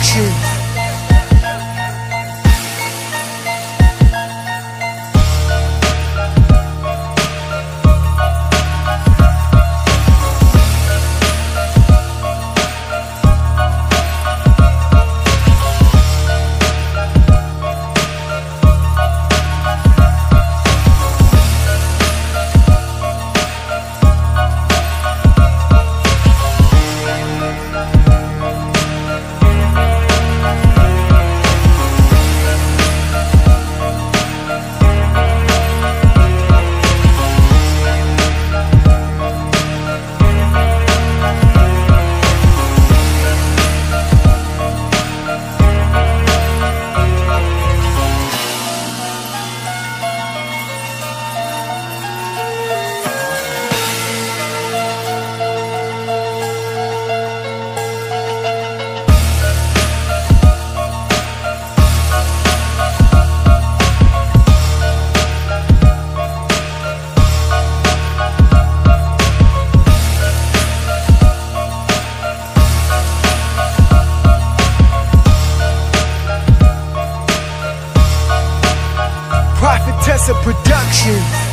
是 A production.